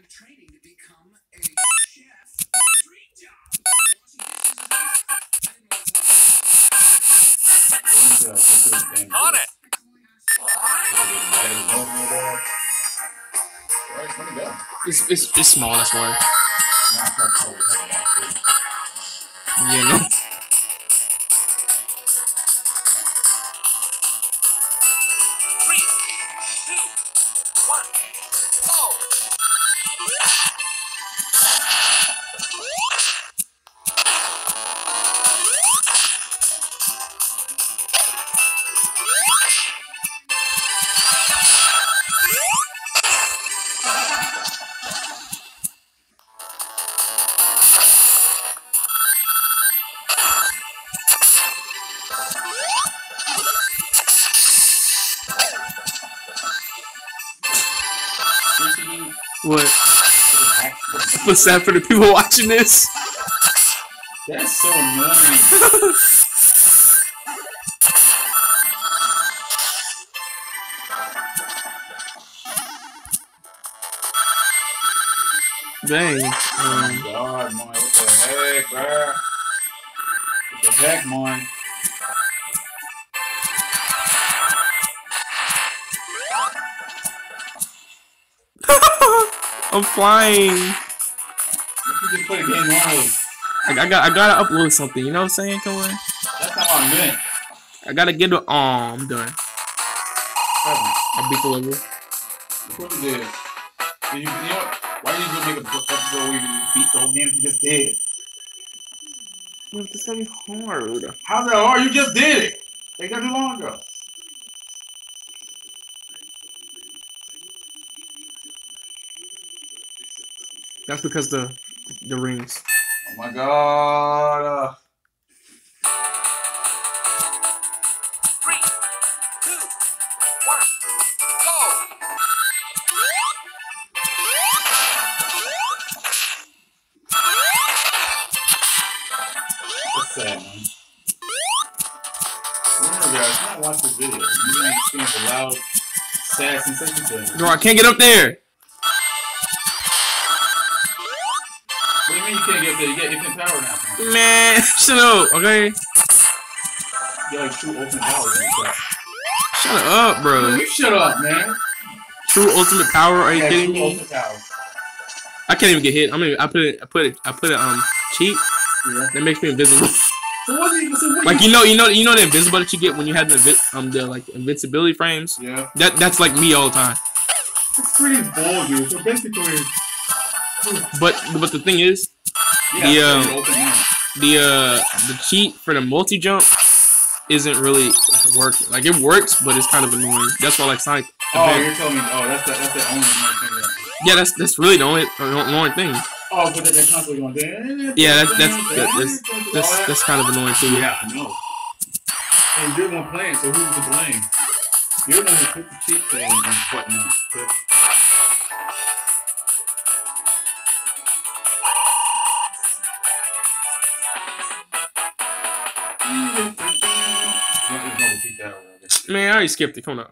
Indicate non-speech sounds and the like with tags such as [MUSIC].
I'm training to become a chef. Dream job. I didn't know it was On it. It's, it's, it's small, that's why. Yeah, no. Three, two, one, What? What's that for the people watching this? That's so annoying. Dang. Um, God, man, what the heck, bruh? What the heck, man? [LAUGHS] I'm flying. You just play a game wrong. I, I got I gotta upload something. You know what I'm saying, Koe? That's how I meant. I gotta get the Oh, I'm done. I beat the level. What you did? Did you, you know? Why did you go make a episode where you beat the whole game if you just did? Look, this gonna be hard. How's that hard? You just did it. They got too long ago. That's because the the rings. Oh my god. Uh, Three, two, one, go! that's sad, man. Remember, guys, not watch this video. You can experience a loud, sad sensation. No, I can't get up there. Mean you can't get there? You get infinite power now. Man. Man, [LAUGHS] shut up, okay? You like true ultimate power. Man. Shut up, bro. You shut up, man. True ultimate power? Are you Yeah, kidding me? I can't even get hit. I mean, I put it, I put it, I put it um cheat Yeah. that makes me invisible. [LAUGHS] So you? So like you know, you know, you know the invisible that you get when you have the um the like invincibility frames. Yeah. That that's like me all the time. It's pretty bold, dude. So basically, But but the thing is. The, so you open now. the uh the cheat for the multi jump isn't really working. Like it works, but it's kind of annoying. That's why I like Sonic. Oh, you're telling me. Oh, that's the, that's the only thing. Yeah, that's that's really the only only thing. oh, but that, that console going. "Eh, Yeah, that's that's that, that's that's, that's kind of annoying too. Yeah, I know. And you're the one playing, so who's to blame? You're the one who took the cheat thing and button Man, I already skipped it. Come on.